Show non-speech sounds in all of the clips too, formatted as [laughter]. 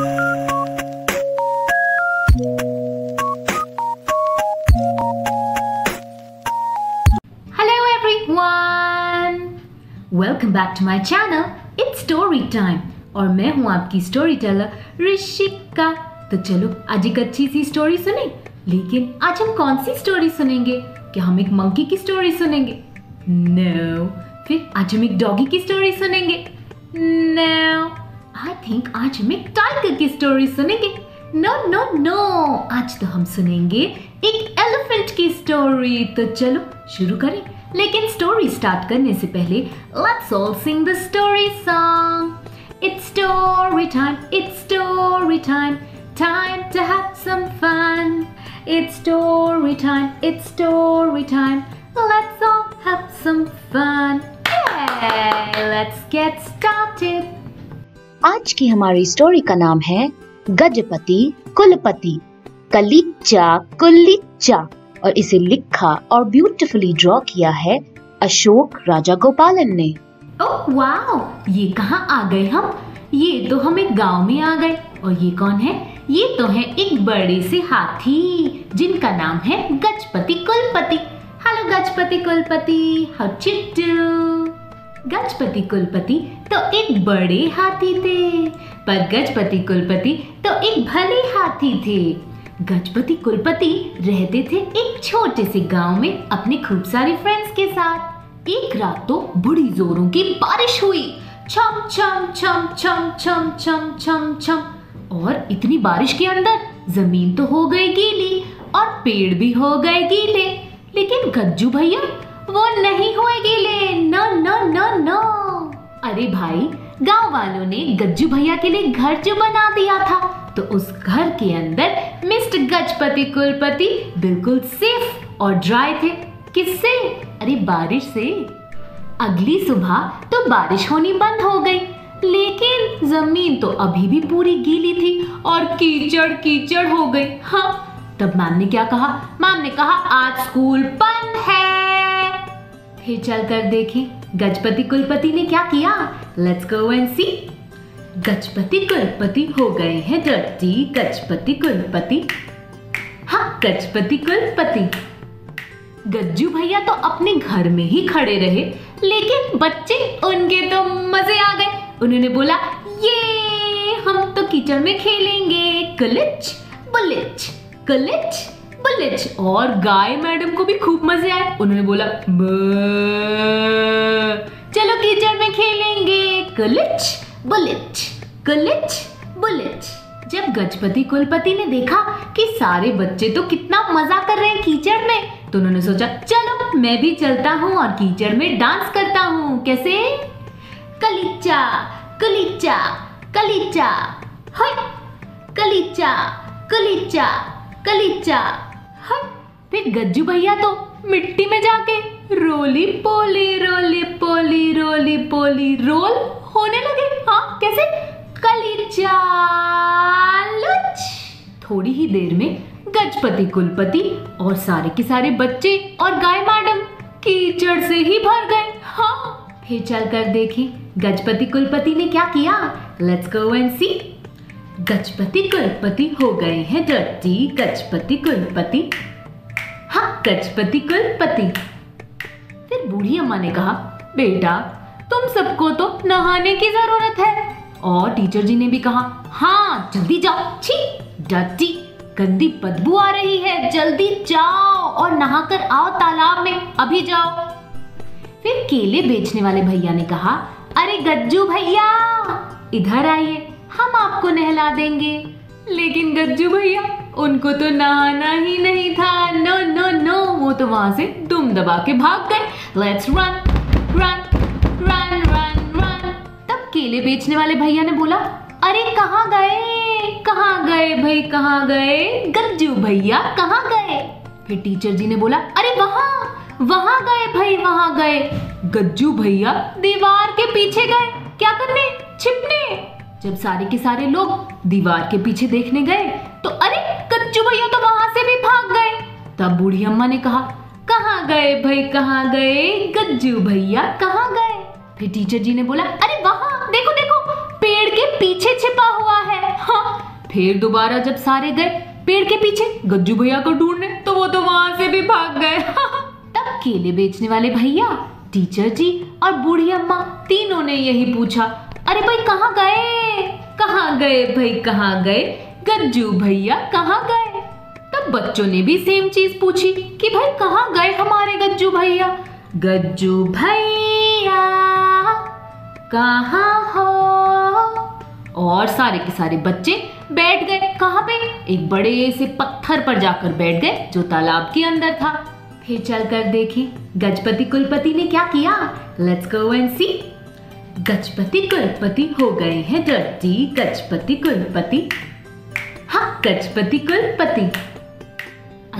Hello, everyone! Welcome back to my channel. It's story time. और मैं हूँ आपकी स्टोरी टेलर ऋषिका तो चलो, आज एक अच्छी सी स्टोरी सुने। लेकिन आज हम कौन सी स्टोरी सुनेंगे? क्या हम एक मंकी की स्टोरी सुनेंगे? नो फिर आज हम एक डॉगी की स्टोरी सुनेंगे। नो आई थिंक आज हम एक टाइगर की स्टोरी सुनेंगे। नो नो नो आज तो हम सुनेंगे एक एलिफेंट की स्टोरी तो चलो, शुरू करें। लेकिन स्टोरी स्टार्ट करने से पहले let's all sing the story song it's story time it's story time time to have some fun it's story time it's story time let's all have some fun let's get started आज की हमारी story का नाम है गजपति कुलपति। कलिच्चा कुल्लिच्चा और इसे लिखा और ब्यूटीफुली ड्रॉ किया है अशोक राजा गोपालन ने। ओह वाओ ये कहाँ आ गए हम? ये तो हम एक गाँव में आ गए। और ये कौन है? ये तो है एक बड़े से हाथी, जिनका नाम है गजपति कुलपति। हेलो गजपति कुलपति। हाउ चिट्टू गजपति कुलपति तो एक बड़े हाथी थे। पर गजपति कुलपति तो एक भले हाथी थे। गजपति कुलपति रहते थे एक छोटे से गाँव में अपने खूब सारे फ्रेंड्स के साथ। एक रात तो बड़ी जोरों की बारिश हुई। छम छम छम छम छम छम छम छम और इतनी बारिश के अंदर ज़मीन तो हो गई गीली और पेड़ भी हो गए गीले। लेकिन गज्जू भैया वो नहीं हुए गीले नो नो नो नो। अरे भाई, गाँव वालों ने गज्जू भैया के लिए घर जो बना दिया था तो उस घर के अंदर मिस्टर गजपति कुलपति बिल्कुल सेफ़ और ड्राई थे। किससे? अरे बारिश से। अगली सुबह तो बारिश होनी बंद हो गई, लेकिन ज़मीन तो अभी भी पूरी गीली थी और कीचड़ कीचड़ हो गई। हाँ तब मैम ने क्या कहा? मैम ने कहा, आज स्कूल बंद है। फिर चलकर देखें, गजपति कुलपति ने क्या किया? Let's go and see Gajpati Kulpati हो गए हैं डर्टी गजपति कुलपति। हाँ गजपति कुलपति। गज्जू भैया तो अपने घर में ही खड़े रहे, लेकिन बच्चे उनके तो मज़े आ गए। उन्होंने बोला, ये, हम तो किचन में खेलेंगे। कलिच, बुलिच, कलिच। बुलिच और गाय मैडम को भी खूब मज़े आए। उन्होंने बोला चलो कीचड़ में खेलेंगे। कलिच, बुलिच कलिच, बुलिच। जब गजपति कुलपति ने देखा कि सारे बच्चे तो कितना मज़ा कर रहे हैं कीचड़ में तो उन्होंने सोचा, चलो, मैं भी चलता हूँ और कीचड़ में डांस करता हूँ। कैसे? कलिचा कलिचा कलिचा। हाय, कलिचा कलिचा कलिचा। हाय फिर गज्जू भैया तो मिट्टी में जाके रोली पोली रोली पोली रोली पोली, रोल होने लगे। हाँ कैसे? कलिचा लुच। थोड़ी ही देर में गजपति, कुलपति और सारे के सारे बच्चे और गाय मैडम कीचड़ से ही भर गए। हाँ फिर चल कर देखें, गजपति, कुलपति ने क्या किया? Let's go and see Gajpati Kulpati हो गए हैं डर्टी गजपति कुलपति। हाँ गजपति कुलपति। फिर बूढ़ी अम्मा ने कहा, बेटा, तुम सबको तो नहाने की ज़रूरत है। और टीचर जी ने भी कहा हाँ जल्दी जाओ। छी डर्टी गंदी बदबू आ रही है। जल्दी जाओ और नहाकर आओ तालाब में, अभी जाओ। फिर केले बेचने वाले भैया ने कहा, अरे गज्जू भैया, इधर आइए। हम आपको नहला देंगे। लेकिन गज्जू भैया, उनको तो नहाना ही नहीं था। नो नो नो वो तो वहाँ से दुम दबा के भाग गए। Let's run run run run run तब केले बेचने वाले भैया ने बोला, अरे कहाँ गए? कहाँ गए भाई? कहाँ गए? गज्जू भैया, कहाँ गए? फिर टीचर जी ने बोला, अरे वहाँ वहाँ गए भाई, वहाँ गए। गज्जू भैया दीवार के पीछे गए। क्या करने? छिपने। जब सारे के सारे लोग दीवार के पीछे देखने गए तो अरे कच्चू भैया तो वहाँ से भी भाग गए। तब बूढ़ी अम्मा ने कहा, कहाँ गए भाई, कहाँ गए? गज्जू भैया, कहाँ गए? फिर टीचर जी ने बोला, अरे, वहाँ, देखो देखो, पेड़ के पीछे छिपा हुआ है। हाँ फिर दोबारा जब सारे गए, पेड़ के पीछे गज्जू भैया को ढूँढने तो वो तो वहाँ से भी भाग गए। [laughs] तब केले बेचने वाले भैया, टीचर जी और बूढ़ी अम्मा, तीनों ने यही पूछा अरे भाई, कहाँ गए? कहाँ गए भाई, कहाँ गए? गज्जू भैया, कहाँ गए? तब बच्चों ने भी सेम चीज़ पूछी कि भाई, कहाँ गए हमारे गज्जू भैया? गज्जू भैया, कहाँ हो? और सारे के सारे बच्चे बैठ गए। कहाँ पे? एक बड़े से पत्थर पर जाकर बैठ गए, जो तालाब के अंदर था। फिर चलकर देखें, गजपति कुलपति ने क्या किया? Let's go and see Gajpati Kulpati हो गए हैं डर्टी गजपति कुलपति। हाँ गजपति कुलपति।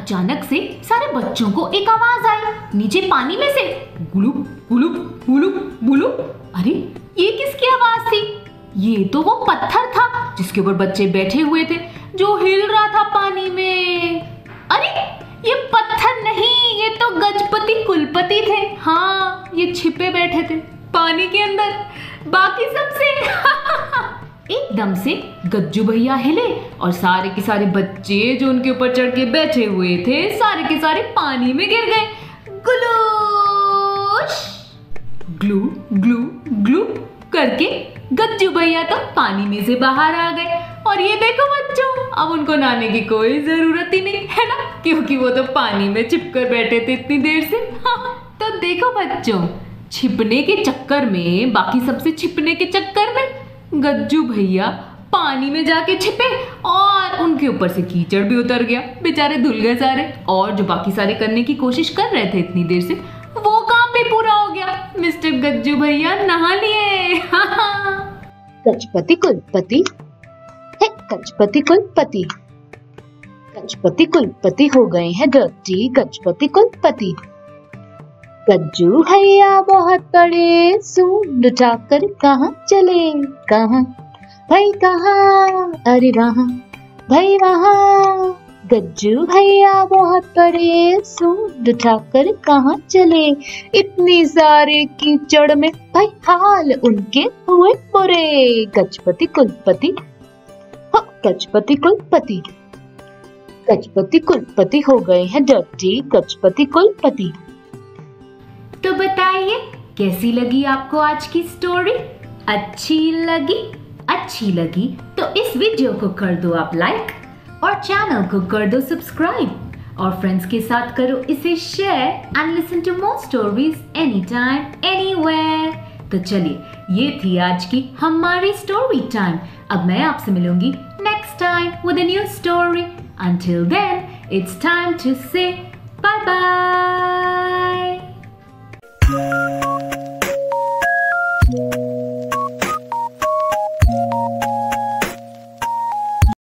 अचानक से सारे बच्चों को एक आवाज़ आई, नीचे पानी में से। गुलुप गुलुप गुलुप गुलुप। अरे, ये किसकी आवाज़ थी? ये तो वो पत्थर था जिसके ऊपर बच्चे बैठे हुए थे, जो हिल रहा था पानी में। अरे, ये पत्थर नहीं, ये तो गजपति कुलपति थे। हाँ ये छिपे बैठे थे, पानी के अंदर। बाकी सबसे एकदम से गज्जू भैया हिले और सारे के सारे बच्चे जो उनके ऊपर चढ़ के बैठे हुए थे सारे के सारे पानी में गिर गए। ग्लू ग्लू ग्लू करके गज्जू भैया तो पानी में से बाहर आ गए। और ये देखो बच्चों अब उनको नहाने की कोई ज़रूरत ही नहीं है ना? क्योंकि वो तो पानी में चिपकर बैठे थे इतनी देर से। हाँ, तो देखो बच्चों छिपने के चक्कर में, बाकी सबसे छिपने के चक्कर में गज्जू भैया पानी में जाके छिपे और उनके ऊपर से कीचड़ भी उतर गया। बेचारे धुल गए सारे। और जो बाकी सारे करने की कोशिश कर रहे थे इतनी देर से, वो काम भी पूरा हो गया। मिस्टर गज्जू भैया नहा लिए। [laughs] गजपति कुलपति। गजपति कुलपति। गजपति कुलपति हो गए हैं गजपति कुलपति। गज्जू भैया बहुत बड़े, सूंड उठाकर कहाँ चले? कहाँ? भाई कहाँ? अरे वहाँ, भाई वहाँ। गज्जू भैया बहुत बड़े, सूंड उठाकर कहाँ चले? इतनी सारे कीचड़ में भाई हाल उनके हुए बुरे। गजपति कुलपति हाँ गजपति कुलपति। गजपति कुलपति हो गए हैं डर्टी गजपति कुलपति। बताइए, कैसी लगी आपको आज की स्टोरी अच्छी लगी? अच्छी लगी तो इस वीडियो को कर दो आप लाइक और चैनल को कर दो सब्सक्राइब और फ्रेंड्स के साथ करो इसे share and listen to more stories any time anywhere तो चलिए, ये थी आज की हमारी स्टोरी टाइम अब मैं आपसे मिलूँगी next time with a new story until then, it's time to say bye bye Música